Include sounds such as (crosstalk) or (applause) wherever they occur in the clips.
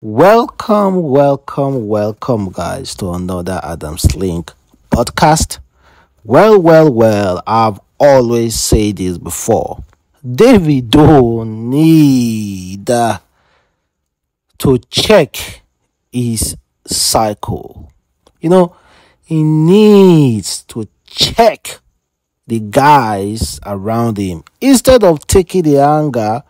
Welcome, welcome, welcome, guys, to another Adamslink podcast. Well, well, well, I've always said this before. David don't need uh, to check his cycle. You know, he needs to check the guys around him instead of taking the anger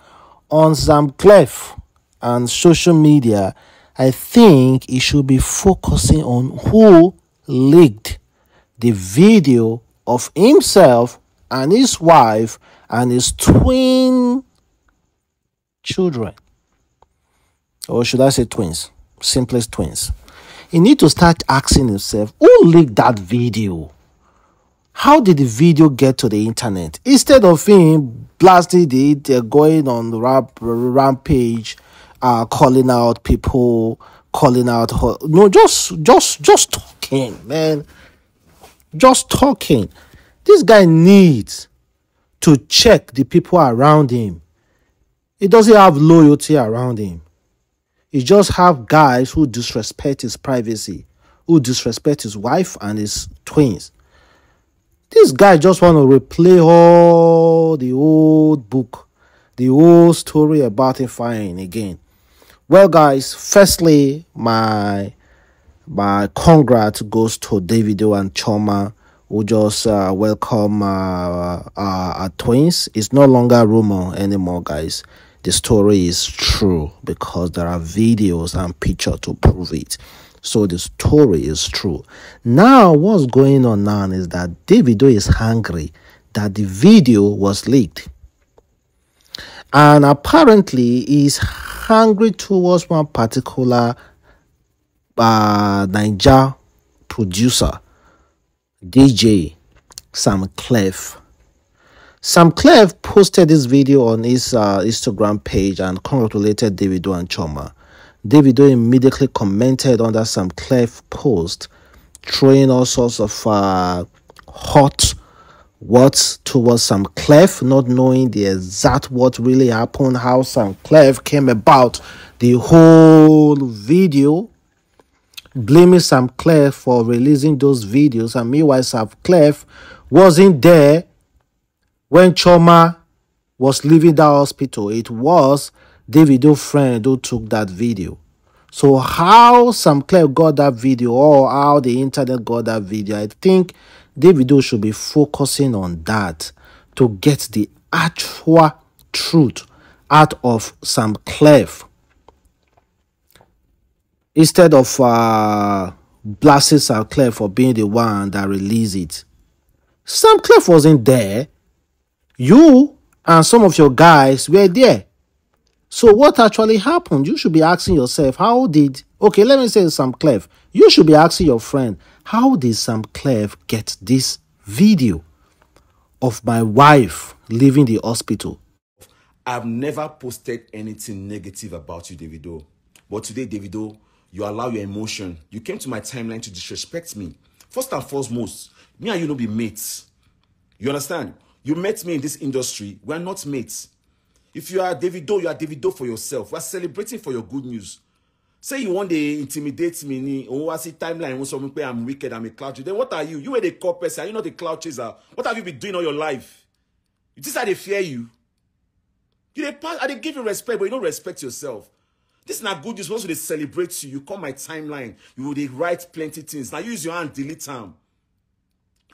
on Samklef and social media, I think he should be focusing on who leaked the video of himself and his wife and his twin children. Or should I say twins? Simplest twins. He need to start asking himself, who leaked that video? How did the video get to the internet? Instead of him blasting it, uh, going on the rap, rampage, uh, calling out people, calling out no, just just just talking, man, just talking. This guy needs to check the people around him. He doesn't have loyalty around him. He just have guys who disrespect his privacy, who disrespect his wife and his twins. This guy just want to replay all the old book, the old story about him fine again. Well, guys, firstly, my my congrats goes to Davido and Chioma who just uh, welcome uh, uh, twins. It's no longer rumor anymore, guys. The story is true because there are videos and picture to prove it. So the story is true. Now, what's going on now is that Davido is hungry that the video was leaked. And apparently, he's hungry towards one particular uh, Niger producer, DJ Samklef. Sam Clef posted this video on his uh, Instagram page and congratulated Davido and Chioma. Davido immediately commented that Samklef post, throwing all sorts of uh, hot what towards Samklef, not knowing the exact what really happened, how Samklef came about the whole video, blaming Samklef for releasing those videos, and meanwhile Sam Clef wasn't there when Chioma was leaving that hospital. It was Davido friend who took that video. So how Samklef got that video or how the internet got that video, I think Davido should be focusing on that to get the actual truth out of Sam Clef instead of uh, blasting Samklef for being the one that released it. Samklef wasn't there. You and some of your guys were there. So what actually happened? You should be asking yourself, how did okay, let me say Samklef. You should be asking your friend, how did Samklef get this video of my wife leaving the hospital? I've never posted anything negative about you, Davido. But today, Davido, you allow your emotion. You came to my timeline to disrespect me. First and foremost, me and you don't be mates. You understand? You met me in this industry. We're not mates. If you are Davido, you are Davido for yourself. We're celebrating for your good news say you want to intimidate me ni òun wá sí timeline òun sọ mi pé i'm wicked i'm a cloud chaser then what are you? You were the call are you not a cloud chaser? What have you been doing all your life? You think i dey fear you. You dey pass i dey give you respect but you no respect yourself. This na good news once we dey celebrate you. You come my timeline. You dey write plenty things. Na use your hand delete am.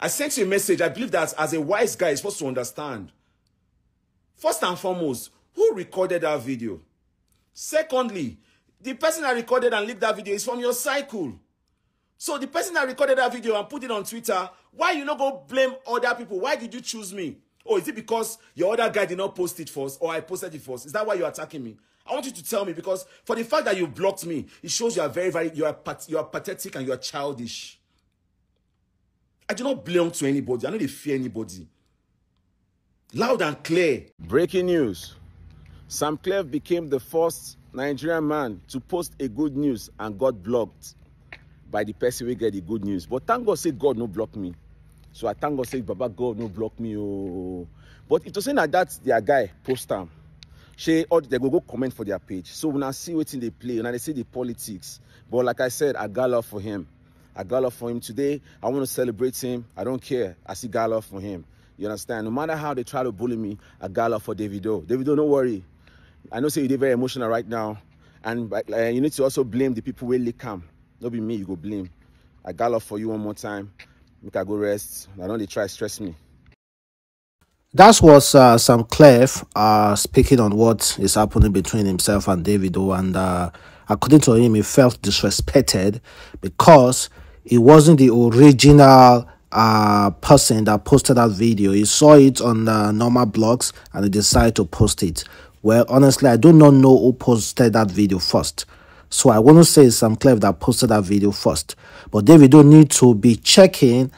I sent you a message. I believe that as a wise guy you supposed to understand. First and foremost who recorded that video? Secondly the person that recorded and leaked that video is from your cycle. So the person that recorded that video and put it on Twitter, why you not go blame other people? Why did you choose me? Or is it because your other guy did not post it first or I posted it first? Is that why you're attacking me? I want you to tell me because for the fact that you blocked me, it shows you are very, very, you are, you are pathetic and you are childish. I do not belong to anybody. I don't fear anybody. Loud and clear. Breaking news. Sam Clef became the first Nigerian man to post a good news and got blocked by the person we get the good news. But thank God say God no block me. So I thank God say Baba God no block me. Oh. But it was saying that that's their guy post time. She or they go go comment for their page. So I see what they play, when I see the politics. But like I said, I love for him. I love for him today. I want to celebrate him. I don't care. I see love for him. You understand? No matter how they try to bully me, I love for Davido. Davido, don't worry. I know say you're very emotional right now, and uh, you need to also blame the people who they come. Don't be me, you go blame. I love for you one more time. Make I go rest. I don't they try stress me. That was uh, Samklef uh, speaking on what is happening between himself and Davido, and uh, according to him, he felt disrespected because he wasn't the original uh, person that posted that video. He saw it on uh, normal blogs and he decided to post it. Well, honestly, I do not know who posted that video first. So I want to say it's Samklef that posted that video first. But David don't need to be checking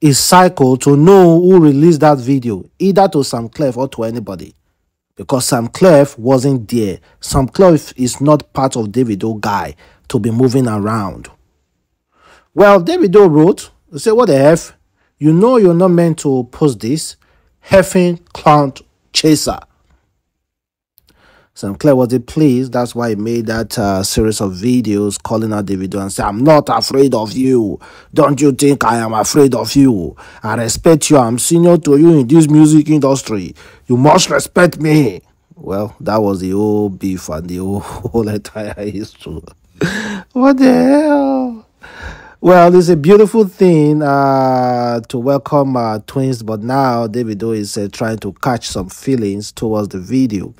his cycle to know who released that video, either to Samklef or to anybody. Because Samklef wasn't there. Samklef is not part of Davido guy to be moving around. Well, Davido wrote, said, what the F? You know you're not meant to post this. Heffing clown chaser. Samklef was it pleased. That's why he made that uh, series of videos calling out Davido and say, I'm not afraid of you. Don't you think I am afraid of you? I respect you. I'm senior to you in this music industry. You must respect me. Well, that was the whole beef and the whole, whole (laughs) entire history. what the hell? Well, it's a beautiful thing uh, to welcome uh, twins, but now Davido is uh, trying to catch some feelings towards the video.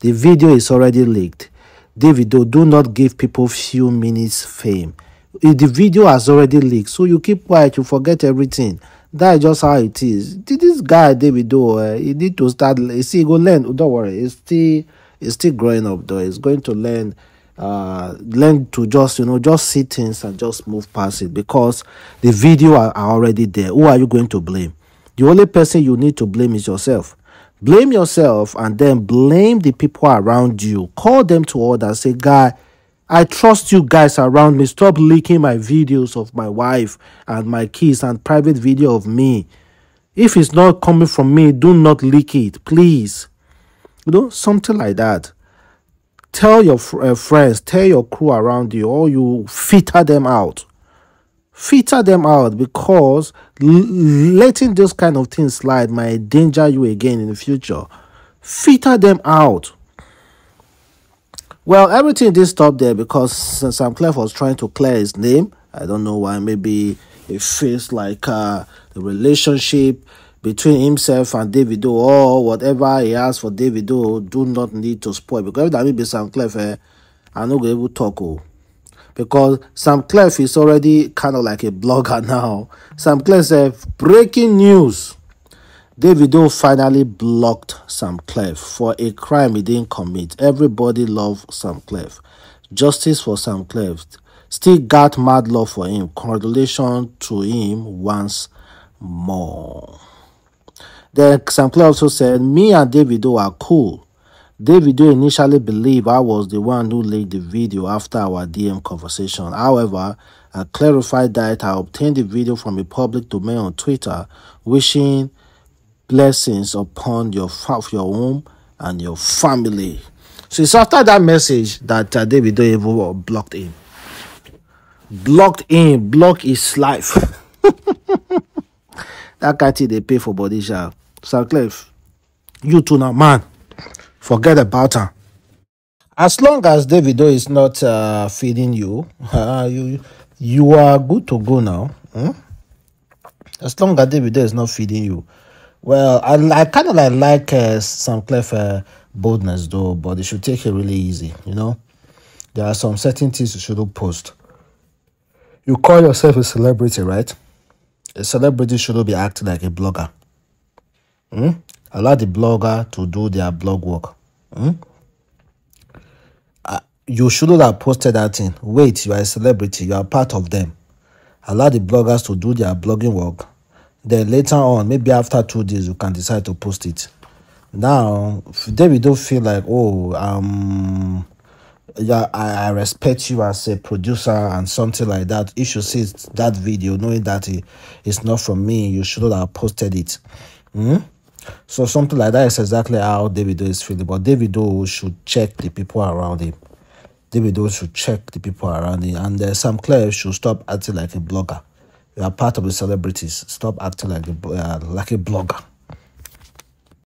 The video is already leaked. Davido, do not give people few minutes fame. The video has already leaked, so you keep quiet, you forget everything. That's just how it is. This guy, Davido, uh, he need to start. See, go learn. Don't worry, he's still, he's still growing up though. He's going to learn uh, learn to just you know just see things and just move past it because the video are, are already there. Who are you going to blame? The only person you need to blame is yourself. Blame yourself and then blame the people around you. Call them to order and say guy i trust you guys around me. Stop leaking my videos of my wife and my kids and private video of me. If it's not coming from me do not leak it please. You know something like that Tell your uh, friends, tell your crew around you, or you filter them out. Filter them out because letting those kind of things slide might endanger you again in the future. Filter them out. Well, everything did stop there because Samklef was trying to clear his name. I don't know why. Maybe it feels like uh, the relationship between himself and Davido or whatever he has for Davido do not need to spoil because if that be Samklef, eh, I'm not going to talk. Oh. Because Samklef is already kind of like a blogger (laughs) now. Samklef said, breaking news. Davido finally blocked Samklef for a crime he didn't commit. Everybody loved Samklef. Justice for Samklef. Still got mad love for him. Congratulations to him once more. The Sampler also said, Me and Davido are cool. Davido initially believed I was the one who leaked the video after our DM conversation. However, I clarified that I obtained the video from a public domain on Twitter, wishing blessings upon your, your home and your family. So it's after that message that uh, Davido even blocked him. Blocked him, block his life. (laughs) that guy they pay for body shop. Sutcliffe, you too now, man. Forget about her. As long as Davido is not uh, feeding you, (laughs) uh, you you are good to go now. Hmm? As long as Davido is not feeding you. Well, I, I kind of like like uh, some clever boldness though, but they should take it really easy. You know, there are some certain things you shouldn't post. You call yourself a celebrity, right? A celebrity shouldn't be acting like a blogger. Hmm? Allow the blogger to do their blog work. Hmm? Uh, you shouldn't have posted that thing. Wait, you are a celebrity. You are part of them. Allow the bloggers to do their blogging work. Then later on, maybe after two days, you can decide to post it. Now, then we don't feel like, oh, um, yeah, I, I respect you as a producer and something like that. If you see that video, knowing that it, it's not from me, you shouldn't have posted it. Hmm? So something like that is exactly how Davido is feeling. But Davido should check the people around him. Davido should check the people around him. And uh, Samklef should stop acting like a blogger. You are part of the celebrities. Stop acting like a, uh, like a blogger.